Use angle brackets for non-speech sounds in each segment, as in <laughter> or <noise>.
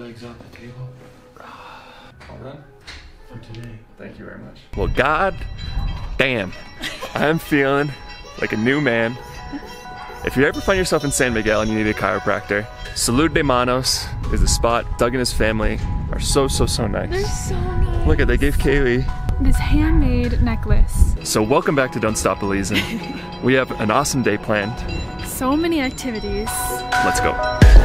Legs on the table. All done? For today. Thank you very much. Well, God damn, I'm feeling like a new man. If you ever find yourself in San Miguel and you need a chiropractor, Salud de Manos is the spot. Doug and his family are so, so, so nice. They're nice. so nice. Look at, they gave Kaylee. this handmade necklace. So welcome back to Don't Stop Belizen. <laughs> we have an awesome day planned. So many activities. Let's go.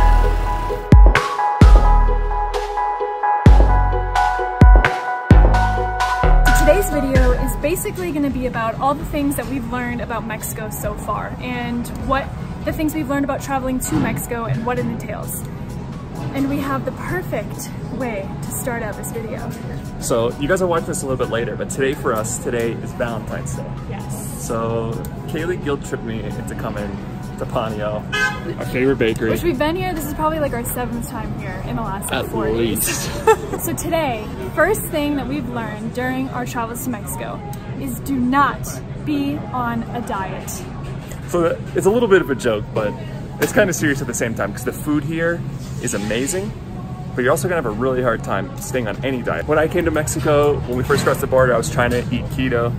Video is basically going to be about all the things that we've learned about Mexico so far and what the things we've learned about traveling to Mexico and what it entails. And we have the perfect way to start out this video. So you guys will watch this a little bit later, but today for us, today is Valentine's Day. Yes. So Kaylee guilt tripped me into coming to Panio, our favorite bakery. Which we've been here, this is probably like our seventh time here in the last like, At four least. days. <laughs> so today, first thing that we've learned during our travels to Mexico is do not be on a diet. So it's a little bit of a joke, but it's kind of serious at the same time because the food here is amazing, but you're also gonna have a really hard time staying on any diet. When I came to Mexico, when we first crossed the border, I was trying to eat keto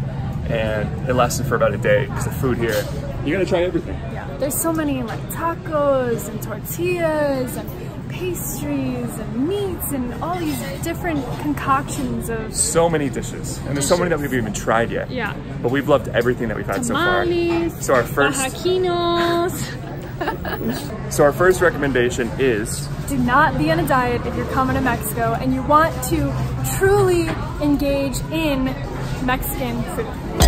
and it lasted for about a day because the food here, you're gonna try everything. There's so many like tacos and tortillas and pastries and meats and all these different concoctions of So many dishes, and there's so many that we've even tried yet. yeah. But we've loved everything that we've had so far. Tamales, So our first, <laughs> so our first recommendation is Do not be on a diet if you're coming to Mexico and you want to truly engage in Mexican food.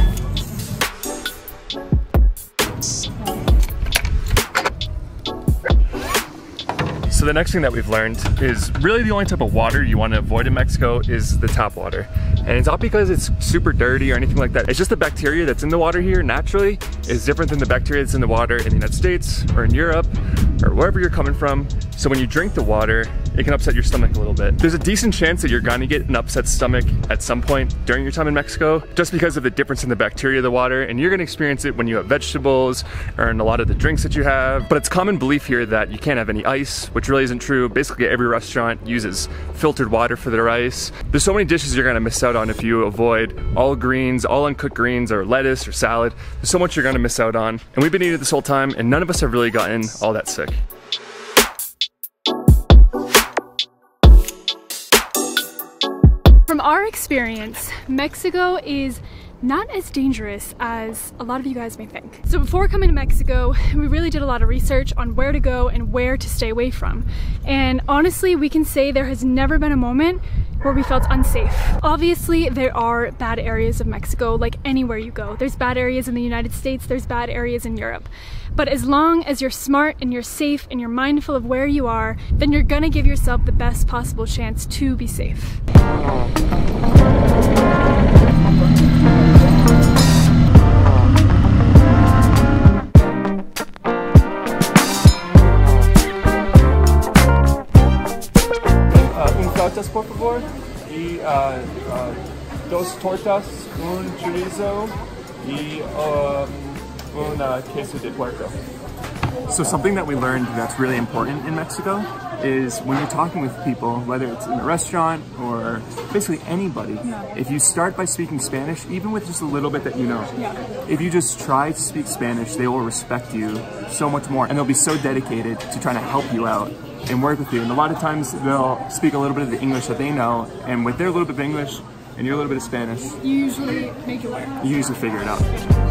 The next thing that we've learned is really the only type of water you want to avoid in Mexico is the tap water. And it's not because it's super dirty or anything like that. It's just the bacteria that's in the water here naturally is different than the bacteria that's in the water in the United States or in Europe or wherever you're coming from. So when you drink the water, it can upset your stomach a little bit. There's a decent chance that you're gonna get an upset stomach at some point during your time in Mexico, just because of the difference in the bacteria of the water, and you're gonna experience it when you have vegetables or in a lot of the drinks that you have. But it's common belief here that you can't have any ice, which really isn't true. Basically every restaurant uses filtered water for their ice. There's so many dishes you're gonna miss out on if you avoid all greens, all uncooked greens or lettuce or salad. There's so much you're gonna miss out on. And we've been eating this whole time and none of us have really gotten all that sick. From our experience, Mexico is not as dangerous as a lot of you guys may think. So before coming to Mexico, we really did a lot of research on where to go and where to stay away from. And honestly, we can say there has never been a moment where we felt unsafe. Obviously, there are bad areas of Mexico like anywhere you go. There's bad areas in the United States, there's bad areas in Europe. But as long as you're smart and you're safe and you're mindful of where you are, then you're gonna give yourself the best possible chance to be safe. Uh, un flautas, por favor. Y uh, uh, dos tortas, un chorizo y um, una queso de puerco. So something that we learned that's really important in Mexico is when you're talking with people, whether it's in a restaurant or basically anybody, if you start by speaking Spanish, even with just a little bit that you know, Yeah. if you just try to speak Spanish, they will respect you so much more and they'll be so dedicated to trying to help you out and work with you. And a lot of times they'll speak a little bit of the English that they know, and with their little bit of English and your little bit of Spanish, You usually make it work. you usually figure it out.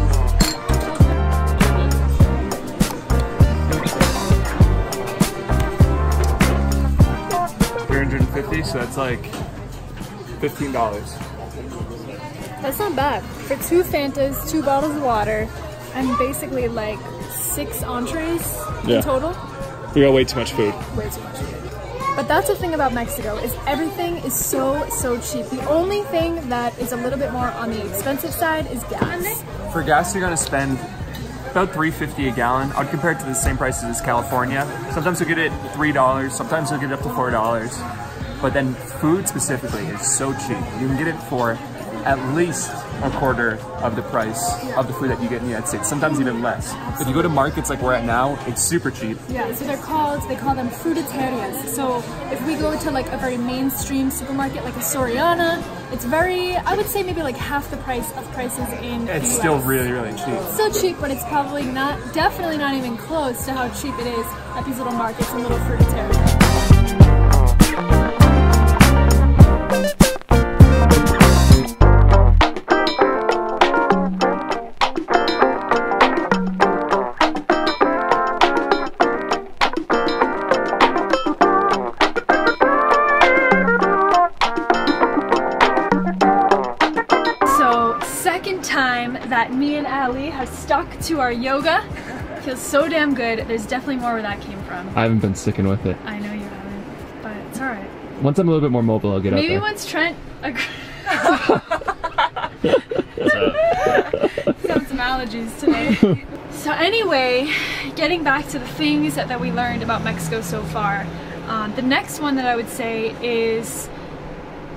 30, so that's like $15. That's not bad. For two Fantas, two bottles of water, and basically like six entrees yeah. in total. We got way too much food. Way too much food. But that's the thing about Mexico is everything is so, so cheap. The only thing that is a little bit more on the expensive side is gas. For gas, you're gonna spend about 350 a gallon. I'd compare it to the same prices as California. Sometimes you'll get it $3, sometimes you'll get it up to $4. But then food specifically is so cheap. You can get it for at least a quarter of the price of the food that you get in the United States, sometimes even less. If you go to markets like we're at now, it's super cheap. Yeah, so they're called, they call them fruitarias. So if we go to like a very mainstream supermarket like a Soriana, it's very, I would say maybe like half the price of prices in It's still really, really cheap. Still cheap, but it's probably not, definitely not even close to how cheap it is at these little markets and little fruitarias. Time that me and Allie have stuck to our yoga. Feels so damn good. There's definitely more where that came from. I haven't been sticking with it. I know you haven't, but it's alright. Once I'm a little bit more mobile, I'll get up. Maybe out once Trent. ag- Some some allergies today. so anyway, getting back to the things that, that we learned about Mexico so far. Um, the next one that I would say is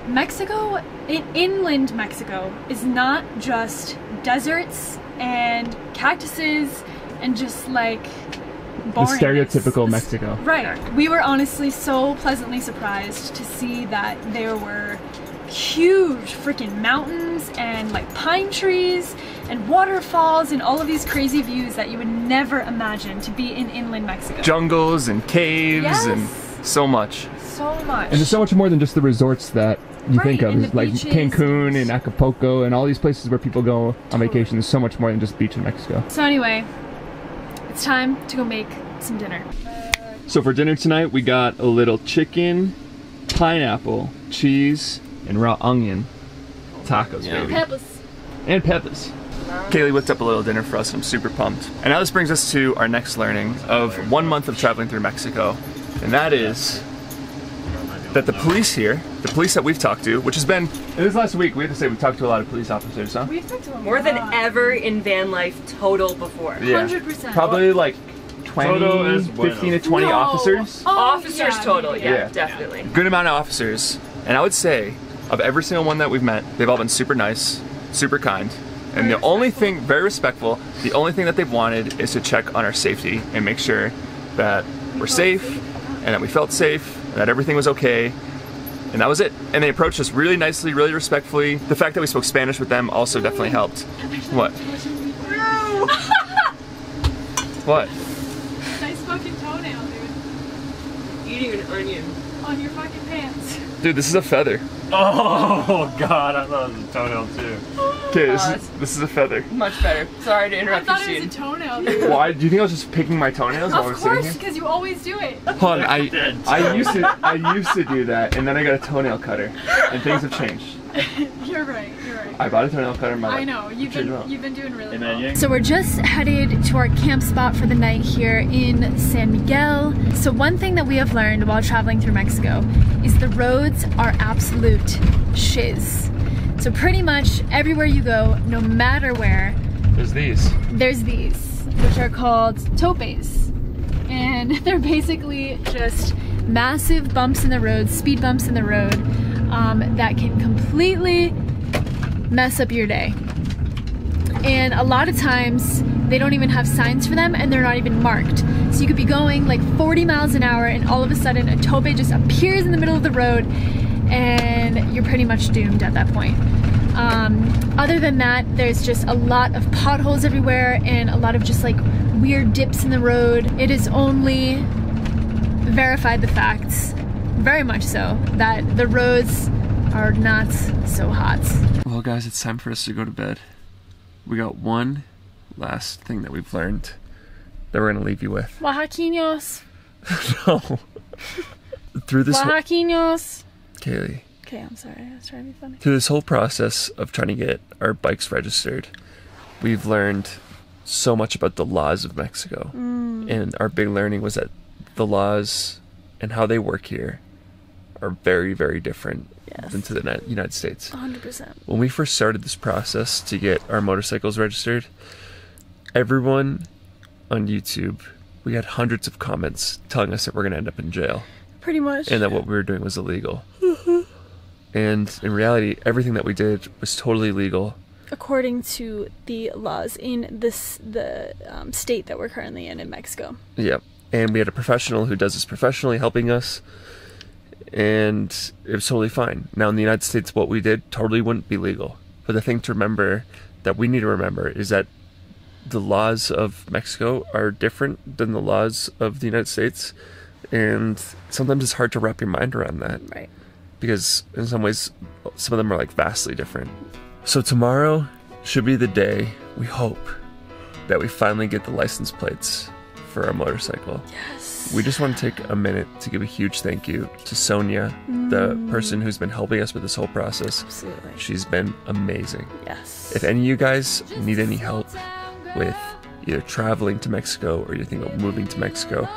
Mexico, in, inland Mexico, is not just deserts and cactuses and just like The stereotypical The Mexico. Right. We were honestly so pleasantly surprised to see that there were huge freaking mountains and like pine trees and waterfalls and all of these crazy views that you would never imagine to be in inland Mexico. Jungles and caves Yes. and so much. so much. And there's so much more than just the resorts that you Right, think of, and the like beaches. Cancun and Acapulco and all these places where people go on vacation. There's so much more than just beach in Mexico. so anyway, it's time to go make some dinner. So for dinner tonight, we got a little chicken, pineapple, cheese, and raw onion tacos, baby. And peppers. and peppers. Kaylee whipped up a little dinner for us. I'm super pumped. And now this brings us to our next learning of one month of traveling through Mexico, and that is that the police here, the police that we've talked to, which has been this last week, we have to say we've talked to a lot of police officers, huh? We've talked to a More than ever in van life total before. Yeah. 100%. Probably like 20, Total bueno. 15 to 20 No. officers. Oh, Officers yeah, total, yeah, Yeah. definitely. good amount of officers, and I would say of every single one that we've met, they've all been super nice, super kind, and the only thing very respectful. The only thing that they've wanted is to check on our safety and make sure that we're safe and that we felt safe and that everything was okay. And that was it. And they approached us really nicely, really respectfully. The fact that we spoke Spanish with them also definitely helped. What? <laughs> What? Nice fucking toenail, dude. Eating an onion. On your fucking pants. Dude, this is a feather. Oh god, I thought it was a toenail too. Okay, this Uh, is this is a feather. Much better. Sorry to I interrupt thought your it was a scene. toenail. <laughs> Why? Do you think I was just picking my toenails while I Of was sitting course, because you always do it. Hold on, I <laughs> I used to I used to do that, and then I got a toenail cutter, and things have changed. <laughs> You're right. You're right. I bought a toenail cutter in my. I know you've been it you've been doing really well. you- So we're just headed to our camp spot for the night here in San Miguel. So one thing that we have learned while traveling through Mexico is the roads are absolute shiz. So pretty much everywhere you go, no matter where, There's these. there's these, which are called topes. And <laughs> they're basically just massive bumps in the road, speed bumps in the road, um, that can completely mess up your day. And a lot of times they don't even have signs for them and they're not even marked. So you could be going like 40 miles an hour and all of a sudden a tope just appears in the middle of the road and you're pretty much doomed at that point. Um, other than that, there's just a lot of potholes everywhere and a lot of just like weird dips in the road. It is only verified the facts, very much so, that the roads are not so hot. Well, guys, it's time for us to go to bed. We got one last thing that we've learned that we're gonna leave you with. Oaxaqueños, <laughs> No. Through this, Oaxaqueños. Kaylee, Okay, I'm sorry, I was trying to be funny. through this whole process of trying to get our bikes registered, we've learned so much about the laws of Mexico. Mm. And our big learning was that the laws and how they work here are very, very different Yes. than to the United States. 100%. When we first started this process to get our motorcycles registered, everyone on YouTube, we had hundreds of comments telling us that we're going to end up in jail Pretty much. and that what we were doing was illegal. And in reality, everything that we did was totally legal. according to the laws in this the um, state that we're currently in in Mexico. Yep. And we had a professional who does this professionally helping us. And it was totally fine. Now, in the United States, what we did totally wouldn't be legal. But the thing to remember that we need to remember is that the laws of Mexico are different than the laws of the United States. And sometimes it's hard to wrap your mind around that Right. because, in some ways, some of them are like vastly different. So, tomorrow should be the day we hope that we finally get the license plates for our motorcycle. Yes. We just want to take a minute to give a huge thank you to Sonia, the mm. person who's been helping us with this whole process. Absolutely. She's been amazing. Yes. If any of you guys need any help with either traveling to Mexico or you're thinking of moving to Mexico,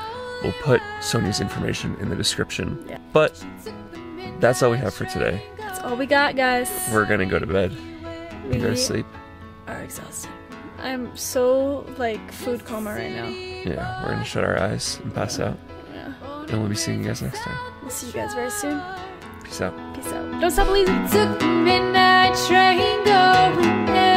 we'll put Sonia's information in the description. Yeah. But that's all we have for today. That's all we got, guys. We're gonna go to bed and go to sleep. are exhausted. I'm so like food coma right now. Yeah, we're gonna shut our eyes and pass out. Yeah. And we'll be seeing you guys next time. We'll see you guys very soon. Peace out. Peace out. Don't stop believing. Took the midnight train going